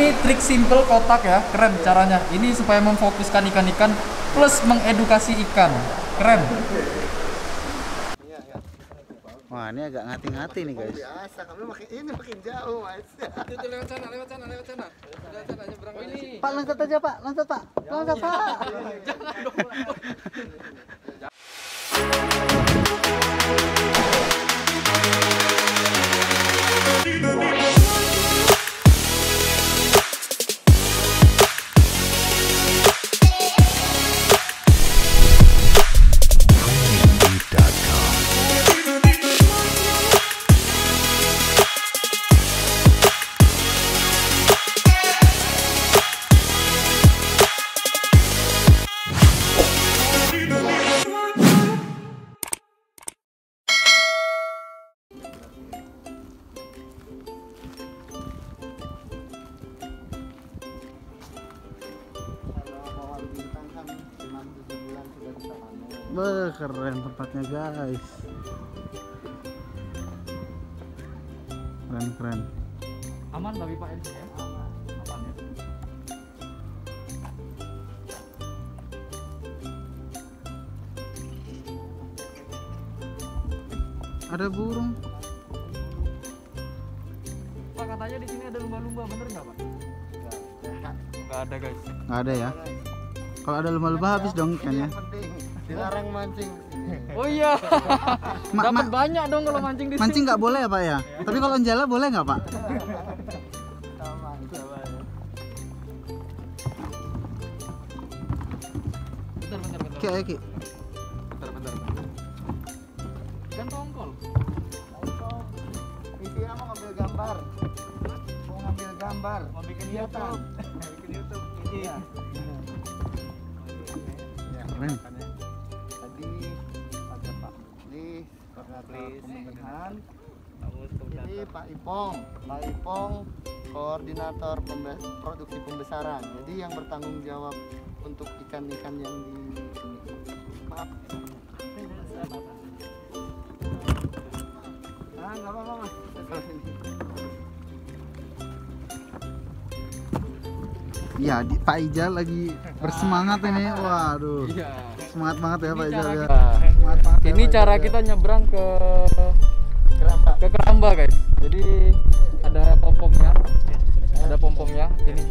Ini trik simple kotak ya, keren caranya. Ini supaya memfokuskan ikan-ikan plus mengedukasi ikan. Keren. Wah ini agak ngati-ngati nih guys. biasa kami makin ini makin jauh mas Itu lewat sana, lewat sana, lewat sana. Lewat sana nyebrang ini. Pak loncat aja pak, loncat pak, loncat pak. kalau Beuh, keren tempatnya guys. Keren keren. Aman tapi Pak ya. Aman. Aman ya. Ada burung. Pak katanya di sini ada lumba-lumba, bener nggak Pak? Nggak ada guys. Nggak ada ya. Kalau ada lumba-lumba habis dong ikannya. Dilarang mancing Oh iya. Ma- Dapat ma- banyak dong kalau mancing di sini. mancing nggak boleh ya pak ya? Tapi kalau jala boleh nggak pak? sama ya Bentar, bentar, bentar. Oke oke. Bentar, bentar. Kan tongkol. Vivi mau ngambil gambar mau ngambil gambar Mau bikin. YouTube. bikin YouTube. iya ya Keren. Pemilihan ini Pak Ipong Pak Ipong koordinator pembe- produksi pembesaran jadi yang bertanggung jawab untuk ikan-ikan yang di sini maaf ah nggak apa-apa mas Iya, di, Pak Ijal lagi bersemangat ini. Waduh, Iya. semangat banget ya Pak Ijal cara ya. Semangat banget. ya, Ini Pak cara ya. kita nyebrang ke kenapa ke Keramba guys. Jadi ada pompomnya. Ada pompomnya. Ini.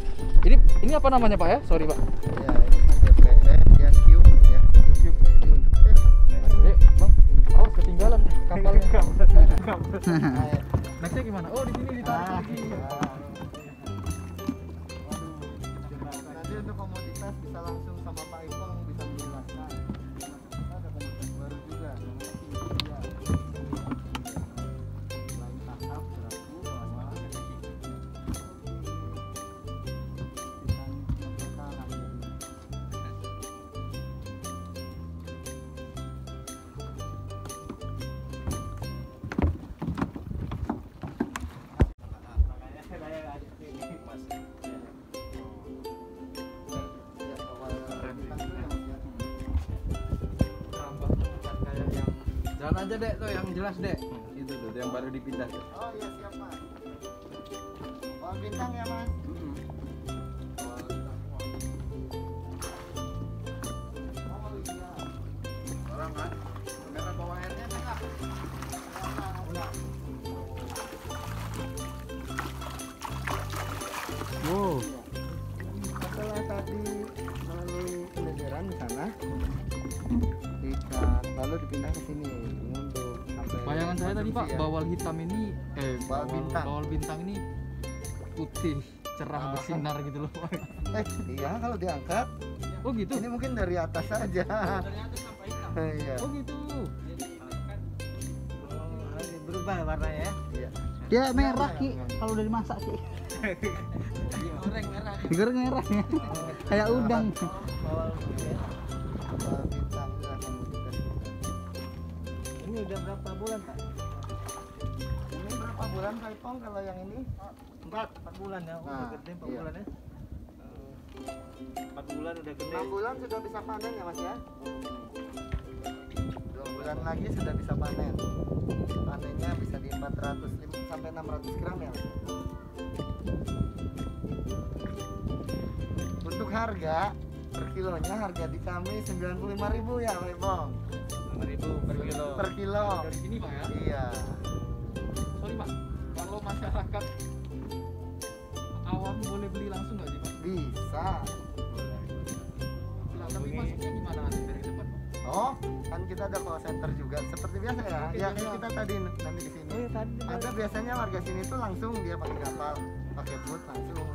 Ini ini apa namanya Pak ya? Sorry Pak. ya ini ya cube ya cube Eh, Bang. Awas ketinggalan kapalnya. Nextnya gimana? Oh, di sini ditarik Ah, lagi. iya. Nanti untuk komoditas bisa langsung Jalan aja dek tuh yang jelas dek. Itu tuh yang baru dipindah tuh. Oh iya siap Mas. Pohon bintang ya Mas. Oh iya. Orang kan kamera bawa airnya enggak? Wow, Setelah tadi melalui pendedaran di sana, ikan lalu dipindah ke sini saya tadi Pak, konsumsi ya. bawal hitam ini eh Bawal bintang. bawal bintang ini putih cerah Ah. bersinar gitu loh. Eh iya kalau diangkat, Oh gitu. ini mungkin dari atas saja. Iya. Oh gitu. berubah warnanya ya? Iya. dia merah ki. Kalau udah dimasak ki. Goreng merah. Digoreng merah ya. Kayak udang. Ya. Ini udah berapa bulan Pak? Bulan Pak Ipong kalau yang ini? Empat, empat bulan ya. Oh, Nah, udah gede empat iya. bulan ya. Eh, Empat bulan udah gede. 6 bulan sudah bisa panen ya Mas ya? Dua bulan lagi sudah bisa panen. Panennya bisa di 400 lim- sampai 600 gram ya Mas. harga per kilonya harga di kami 95.000 ya Pak Ipong 5.000 per kilo. per kilo Dari sini pak ya. iya Sorry pak, kalau masyarakat awam boleh beli langsung nggak sih pak? bisa. Nah, tapi masuknya gimana nanti dari depan oh kan kita ada call center juga. Seperti biasa ya. Oke, ya Pak. kita tadi nanti di sini. Tadi. Ada biasanya warga sini tuh langsung dia pakai kapal pakai boot langsung.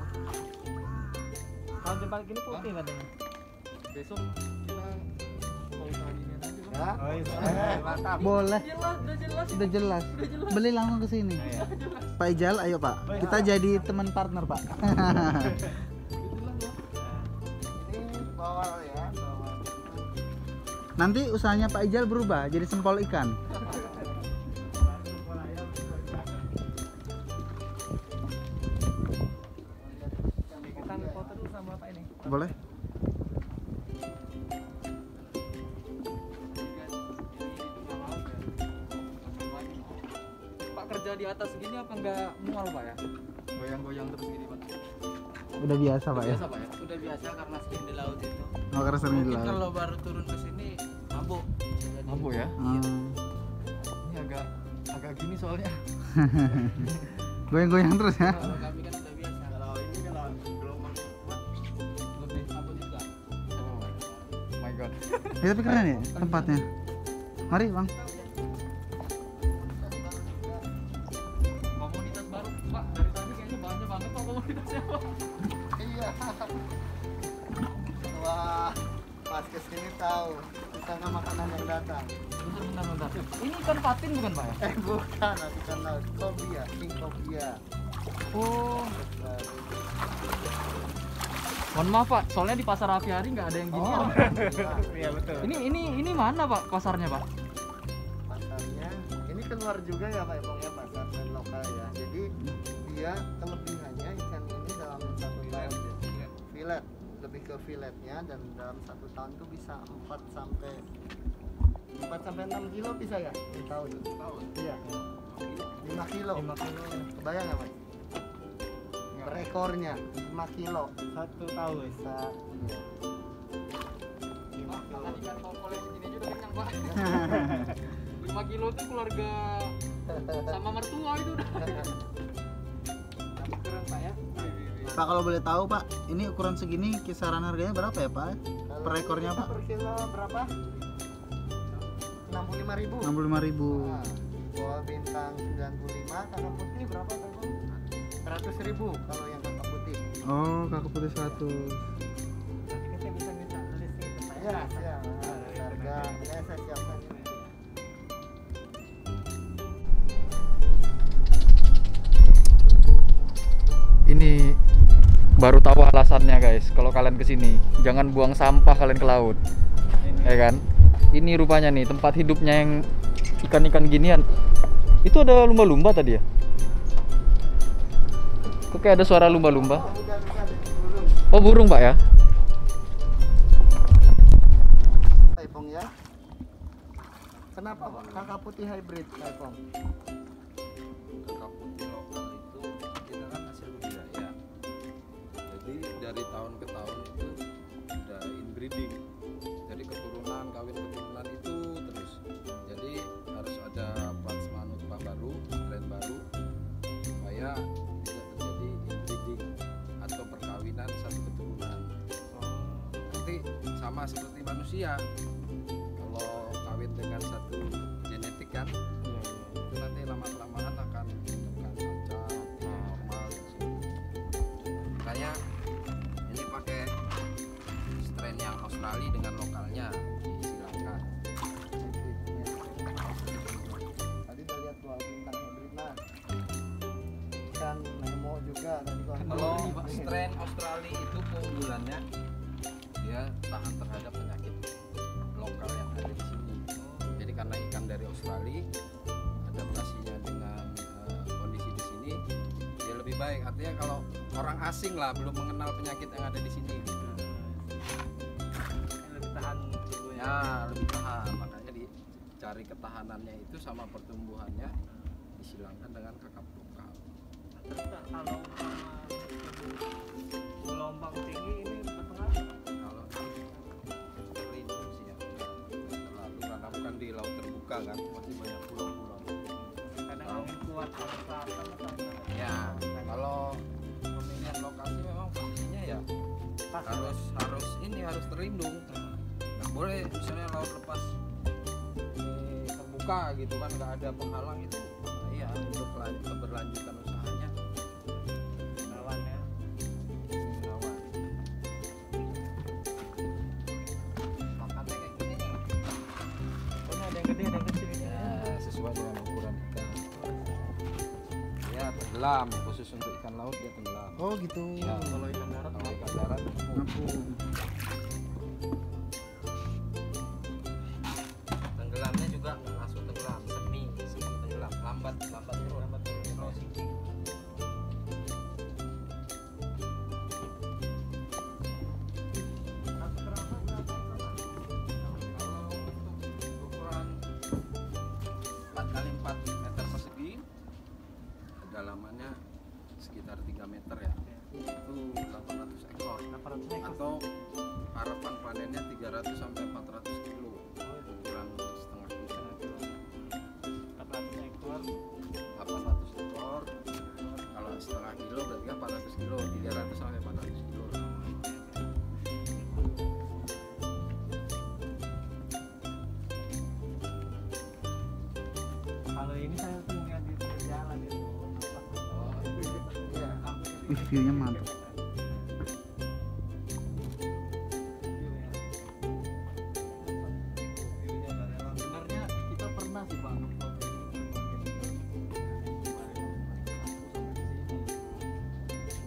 Tahun depan gini putih katanya. Besok ya Oh, iya. Eh, mantap Boleh. Jelas, udah jelas. Udah jelas. Udah jelas. Beli langsung ke sini. Iya. Pak Ijal, ayo Pak. Kita jadi teman partner Pak. Ya bawal Nanti usahanya Pak Ijal berubah jadi sempol ikan. Kita ambil foto dulu sama bapak ini. Boleh? Kerja di atas gini apa nggak mual pak ya? Goyang-goyang terus gini pak. Udah biasa Pak ya. Biasa pak ya? Udah biasa karena sering di laut itu. Oh, karena sering di laut. kalau baru turun ke sini mabuk. Mabuk ya? Hmm. Ini agak agak gini soalnya. Goyang-goyang terus ya. Kalau kami kan udah biasa. kalau ini kalau gelombang kuat Lebih mabuk juga. Oh my god. Ya, tapi keren ya tempatnya. Mari Bang. Wah pas ke sini tahu kita nggak makanan yang datang Bentar bentar bentar. Ini ikan patin bukan pak ya? eh bukan nanti kan laut kobia king kobia Oh. Mohon maaf pak, soalnya di pasar aviari nggak ada yang gini. oh Iya betul. Ini ini ini mana pak pasarnya pak? pasarnya ini keluar juga ya Pak Ipong ya pasar dan lokal ya jadi dia kelebihannya ya, filet lebih ke filetnya dan dalam satu tahun tuh bisa 4 sampai 4 sampai 6 kilo bisa ya? Di tahun. Tahun? Iya. 5 kilo. 5 kilo. Bayang nggak Mas? Per ekornya 5 kilo. Satu tahun. bisa. Iya. 5 kilo tuh keluarga sama mertua itu udah. Pak ya. Pak kalau boleh tahu Pak, ini ukuran segini kisaran harganya berapa ya Pak? Per ekornya, Pak? per kilo berapa 65 ribu 65.000 ribu. Nah, Boa bintang 95, kakak putih berapa Bang? 100 ribu kalau yang kakak putih. Oh, kakak putih 100 Nanti kita bisa minta list itu pak. Ya, ya. Baru tahu alasannya guys. Kalau kalian ke sini, jangan buang sampah kalian ke laut, ya kan? Ini rupanya nih tempat hidupnya yang ikan-ikan ginian. Itu ada lumba-lumba tadi ya? Kok kayak ada suara lumba-lumba? Oh, ini burung. Pak ya? Taipong ya. Kenapa? Kakak putih hybrid Taipong? Kakak putih sama seperti manusia. Kalau kawin dengan satu genetik kan itu nanti lama Australia adaptasinya dengan eh, kondisi di sini dia lebih baik artinya kalau orang asing lah belum mengenal penyakit yang ada di sini gitu. Lebih tahan ibunya. ya lebih tahan makanya dicari ketahanannya itu sama pertumbuhannya disilangkan dengan kakap lokal kalau umpama gelombang tinggi ini terbuka kan masih banyak pulau-pulau kadang angin kuat ke selatan ya kalau pemilihan lokasi memang pastinya ya harus harus ini harus terlindung. Nggak boleh misalnya laut lepas eh, terbuka gitu kan nggak ada penghalang itu iya untuk keberlanjutan usahanya sesuai dengan ukuran ikan ya tenggelam khusus untuk ikan laut dia tenggelam Oh gitu. ya kalau ikan darat kalau ikan darat Ngapung. Meter ya. Itu 800 ekor. 800 ekor. Atau harapan panennya 300 sampai 400 kilo. Ukuran setengah kilo. 400 ekor. 800 ekor. Kalau setengah kilo berarti kan 400 kilo. 300 sampai 400 kilo. Kalau ini saya Wih, view-nya mantap.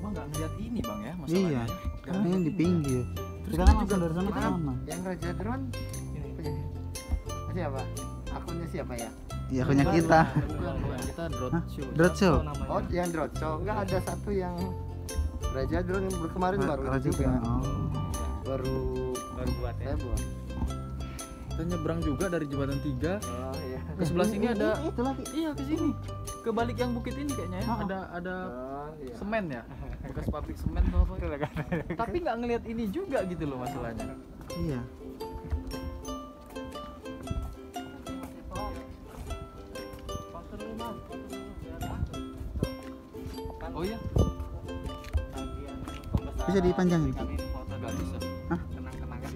nggak ngeliat ini bang ya masalahnya Iya. ya. Karena ini di pinggir. Kita kan langsung dari sana ke sana. yang raja drone punya siapa akunnya siapa ya Iya, punya kita. Bukan, bukan. kita drone Hah? show Drone show. oh yang drone show enggak ada satu yang raja drone yang baru- kemarin baru Raja juga. Oh. baru baru buat ya saya buat kita nyebrang juga dari jembatan 3 oh iya ke sebelah sini ada Itu lagi. iya ke sini ke balik yang bukit ini kayaknya ya Ah, ah. ada ada oh iya semen ya bekas pabrik semen atau apa tapi nggak ngelihat ini juga gitu loh masalahnya Iya. Oh iya Bisa dipanjangin? kenang-kenangan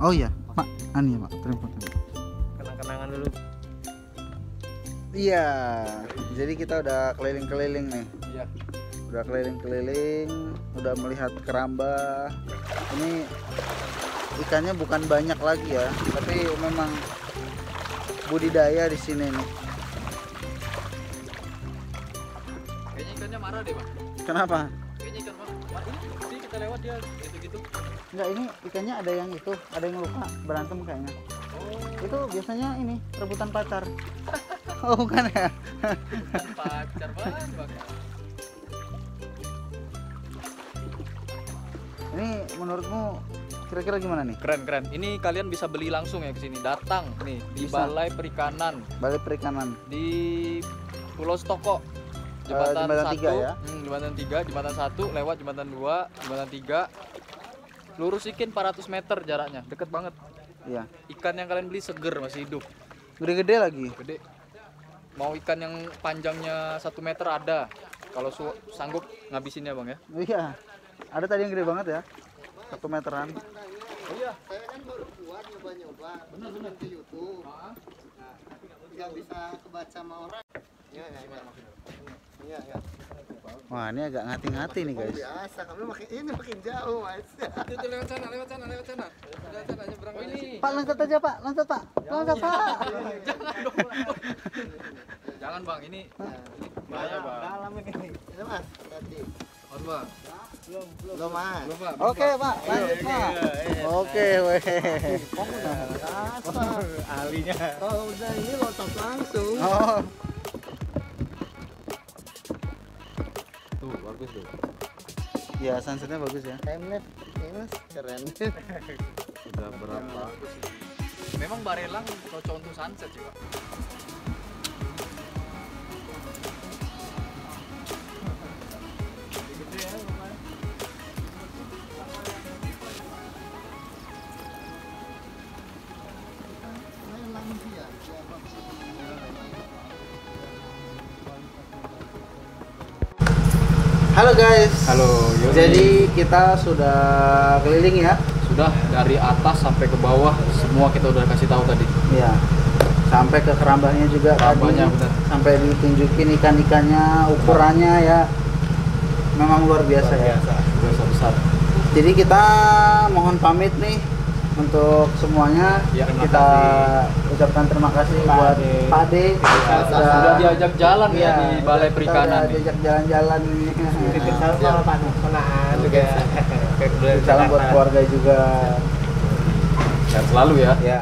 Oh iya, Pak. Ani ya, Pak. Terima kasih. kenang-kenangan dulu Iya. Jadi kita udah keliling-keliling nih. iya Udah keliling-keliling, udah melihat keramba. Ini ikannya bukan banyak lagi ya, tapi memang budidaya di sini nih. Ikannya marah deh bang Kenapa? kayaknya ikan marah ini kita lewat dia gitu gitu Enggak, ini ikannya ada yang itu, ada yang luka, berantem kayaknya. Itu biasanya ini rebutan pacar. oh, bukan ya? kan pacar banget bang Ini menurutmu kira-kira gimana nih? keren keren ini kalian bisa beli langsung ya ke sini datang nih di Bisa. balai perikanan Balik perikanan. di Pulau Stoko Jembatan jembatan satu tiga ya? hmm, jembatan tiga jembatan satu lewat jembatan dua jembatan tiga lurus ikin 400 meter jaraknya deket banget Iya. ikan yang kalian beli seger masih hidup Gede-gede lagi. gede mau ikan yang panjangnya satu meter ada kalau su- sanggup ngabisinnya bang ya Iya. Ada tadi yang gede banget ya. Satu meteran. oh iya saya kan baru buat nyoba-nyoba benar-benar di YouTube nah, nggak bisa kebaca sama orang iya iya iya iya ya. Wah, ini agak ngati-ngati nih, guys. biasa kami makin ini makin jauh mas. Itu lewat sana lewat sana lewat sana. Lewat sana nyebrang oh ini. Pak, loncat aja, Pak. Loncat, Pak. Loncat, Pak. jangan bang. Ini bahaya bang. Dalam ini. Ini mas. Tadi oh bang. Belum mas. Belum pak Oke, Pak. Lanjut, Pak. Oke, weh. ahlinya. Kalau udah ini loncat langsung. Oh. Bagus tuh Ya, sunsetnya bagus ya. lapse ini mas keren. Udah berapa? Memang Barelang cocok untuk sunset sih pak Halo guys. Halo, Yoni. Jadi kita sudah keliling ya. sudah dari atas sampai ke bawah semua kita udah kasih tahu tadi. Iya. Sampai ke kerambahnya juga Kerambahnya, tadi. benar. Sampai ditunjukin ikan-ikannya, ukurannya ya. Memang luar biasa ya. Biasa besar. Jadi kita mohon pamit nih untuk semuanya. Ya, kita ucapkan terima kasih Pak buat Ade. Pak Ade. Sudah diajak jalan ya Iya, di balai kita perikanan udah nih. diajak jalan-jalan nih. Titip salam sama Pak Nonaan juga. Salam buat keluarga juga. Dan selalu ya. Ya.